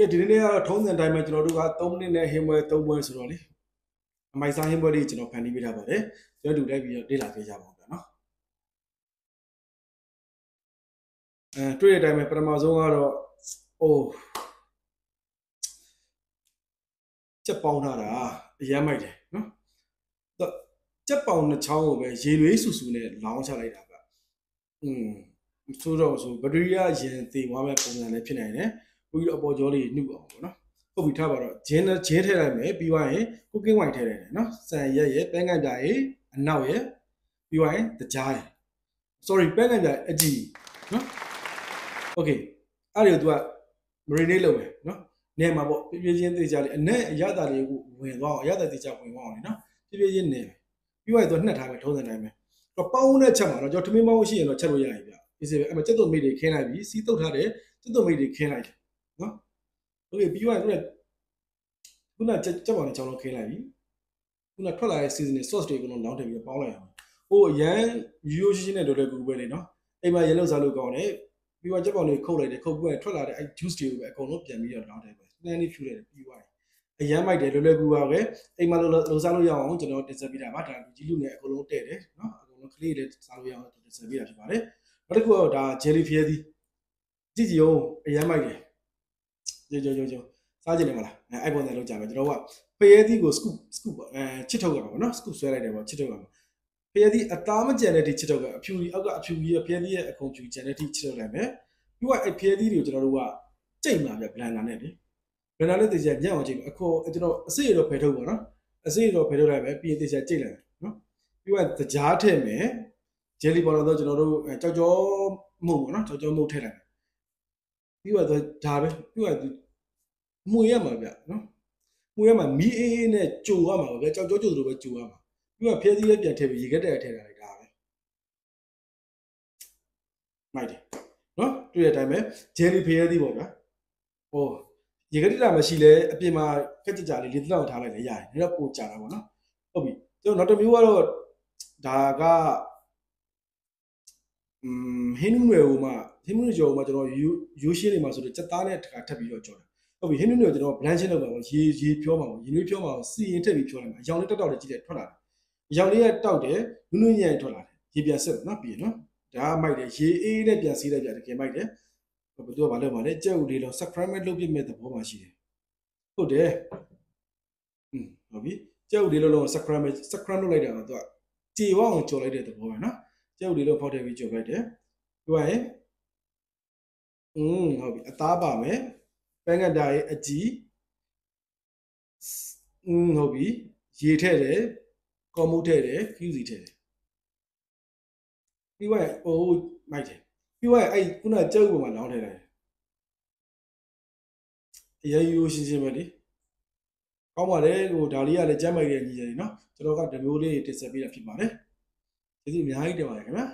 ကဲဒီနေ့ကတော့ထုံးစံတိုင်းမှာကျွန်တော်တို့က3မိနစ်နဲ့ဟင်းပွဲ3ပွဲဆိုတော့လေအမိုက်စားဟင်းပွဲလေးကျွန်တော်ဖန်တီးပေးထားပါတယ်ကျွန်တော်တို့တိုက်ပြီးတော့လေ့လာပေးကြပါဦးဗျာနော်အဲတွေ့တဲ့အတိုင်းပဲပထမဆုံးကတော့အိုးချက်ပေါင်းထားတာအရမ်းမိုက်တယ်နော်ချက်ပေါင်းနှစ်ချောင်းကိုပဲရေလွေးဆူဆူနဲ့လောင်းချလိုက်တာဗျอืมဆိုတော့ဆိုဘက်တရီယာရင်သေသွားမဲ့ပုံစံလည်းဖြစ်နိုင်တယ် ပြီးတော့အပေါ်ကျော်လေးနှုတ်အောင်ပေါ့နော်ဟုတ်ပြီထားပါတော့ဂျင်းဂျင်းထည့်လိုက်မယ်ပြီးသွားရင်ကုကင်းဝိုင်ထည့်လိုက်တယ်နော်ဆန်ရက်ရဲ့ပဲငန့်ပြရဲ့အနောက်ရဲ့ပြီးသွားရင်တကြားရဲ့ sorry ပဲငန့်ပြအကြည့်နော် okay အဲ့ဒီကို तू က marinate လုပ်မယ်နော်နေမှာပေါ့ပြပြချင်းသေးကြလေးအနဲ့အရသာလေးကိုဝင်သွားအောင်အရသာသေးချဝင်သွားအောင်လေနော်ပြပြချင်းနေပြီးသွားရင် तू နှက်ထားမယ်ထုံးစံတိုင်းပဲတော့ပေါင်းတဲ့ချက်မှာတော့ကျွန်တော်ထမင်းပေါင်းရှိရင်တော့ချက်လို့ရရင်ဗျအေးစေပဲအဲ့မှာချက်သွမိတ်တွေခင်းလိုက်ပြီးစီးတုတ်ထားတယ်ချက်သွမိတ်တွေခင်းလိုက်တယ် နော်โอเคပြီးသွားရင်ခုနခုနချက်ချက်ပေါင်းနဲ့ချောင်းလုံးခင်းလိုက်ပြီခုနထွက်လာတဲ့ seasoning sauce တွေကိုတော့လောင်းထည့်ပြီးပေါင်းလိုက်အောင်ဟိုရန်ရိုးရှင်းရှင်းနဲ့တော်တော်ကူကူပဲလေနော်အိမ်မှာရေလောက်စားလို့ကောင်းတယ်ပြီးတော့ချက်ပေါင်းတွေခုတ်လိုက်တယ်ခုတ်ပြီးထွက်လာတဲ့အဲ juice တွေကိုပဲအကုန်လုံးပြန်ပြီးတော့လောင်းထည့်ပဲနှမ်းလေးဖြူလိုက်တယ်ပြီးသွားတယ်အရန်မိုက်တယ်လွယ်လွယ်ကူပါပဲအိမ်မှာလို့လုံစားလို့ရအောင်ကျွန်တော်တင်ဆက်ပေးတာပါဒါလူကြီးလူငယ်အကုန်လုံးတဲ့တယ်နော်အကုန်လုံးကလေးတွေစားလို့ရအောင်တင်ဆက်ပေးတာဖြစ်ပါတယ်နောက်တစ်ခုကတော့ဒါ jelly fish သည်ကြည့်ကြည့်အောင်အရန်မိုက်တယ် ကြောကြောကြောစားကြည့်နေမလားအဲအဲ့ပုံစံလောက်ကြမယ်ကျွန်တော်ကဖရဲသီးကို scoop scoop အဲချစ်ထုတ်ရမှာပေါ့နော် scoop ဆွဲလိုက်တယ်ပေါ့ချစ်ထုတ်ရမှာဖရဲသီးအသားမကြံတဲ့ဒီချစ်ထုတ်ကအဖြူကြီးအောက်ကအဖြူကြီးဖရဲသီးရဲ့အခုံဖြူကြံတဲ့ဒီချစ်ထုတ်လိုက်မယ်ပြီးတော့အဲ့ဖရဲသီးတွေကိုကျွန်တော်တို့ကကြိတ်မှာဗျ blender နဲ့လေ blender နဲ့တေချာညံ့အောင်ကြိတ်အခေါ်ကျွန်တော်အစိရတော့ဖယ်ထုတ်ပါနော်အစိရတော့ဖယ်ထုတ်လိုက်မယ်ပြီးရင်တေချာကြိတ်လိုက်မယ်နော်ပြီးတော့တကြားထည့်မယ် jelly powder တော့ကျွန်တော်တို့ကြောက်ကြောမှုန့်ပေါ့နော်ကြောက်ကြောမှုန့်ထည့်လိုက်မယ် ပြီးတော့ဒါပဲပြီးတော့မှုရမှာဗျနော်မှုရမှာမီးအေးအေးနဲ့ကြိုရမှာဗျကြောက်ကြောကြိုလိုပဲကြိုရမှာပြီးတော့ဖျဲသီးလေးပြန်ထည့်ပြီးရေကက်တက်ထည့်ထားလိုက်ဒါပဲမိုက်တယ်နော်တွေ့တဲ့အတိုင်းပဲ jelly ဖျဲသီးပေါ့ဗျာဟိုရေကက်တက်တာမရှိလဲအပြင်မှာခက်ကြကြလေးလေးတောက်ထားလိုက်လည်းရတယ်ဒါတော့ပိုကြတာပေါ့နော်ဟုတ်ပြီကျွန်တော်နောက်တစ်မျိုးကတော့ဒါကอืม ဟင်းနူးနယ်ဟိုမှာဟင်းနူးကျော်ဟိုမှာကျွန်တော်ယူယူရှင်းနေမှာဆိုတော့စက်သားနဲ့တခါထပ်ပြီးတော့ကြော်တယ်ဟုတ်ပြီဟင်းနူးနယ်ကျွန်တော် blanching လုပ်ပါတော့ရေရေဖြောမှာပေါ့ရေနွေးဖြောမှာစီရင်ထည့်ပြီးဖြောလိုက်မှာအရောင်လေးတက်တောက်လေးကြည့်တယ်ထွက်လာတယ်အရောင်လေးကတောက်တယ်နူးနူးညံ့ထွက်လာတယ်ရေပြန်ဆက်နော်ပြီးရနော်ဒါကမိုက်တယ်ရေအေးနဲ့ပြန်စီးလိုက်ပြတကယ်မိုက်တယ်ဘယ်သူကဘာလုပ်မှာလဲကြက်ဥလေးတော့ sacrament လုပ်ပြမဲ့သဘောမှရှိတယ်ဟုတ်တယ်อืมဟုတ်ပြီကြက်ဥလေးလုံး sacrament sacrament လုပ်လိုက်တာတော့သူကကြေဝအောင်ကြော်လိုက်တဲ့သဘောပဲနော် ကြက်ဥလေးလုံးဖောက်ထည့်ပြီးကြော်လိုက်တယ်သူကရင်อืมဟုတ်ပြီအသားပါမယ်ပန်းကတာရဲ့အကြည်อืมဟုတ်ပြီရေထည့်တယ်ကော်မှုထည့်တယ်ခူးစီထည့်တယ်ပြီးွားဟိုမိုက်တယ်ပြီးွားအဲ့ခုနကြက်ဥပေါ်မှာလောင်းထည့်လိုက်အရေးရိုးရှင်းရှင်းပဲလေကောင်းပါတယ်ဟိုဒါလေးကလည်းကြမ်းမိုက်တဲ့ညီကြီးတွေနော်ကျွန်တော်ကဒီမျိုးလေးတင်ဆက်ပေးတာဖြစ်ပါတယ် ကျေးဇူးအများကြီးတင်ပါတယ်ခင်ဗျာ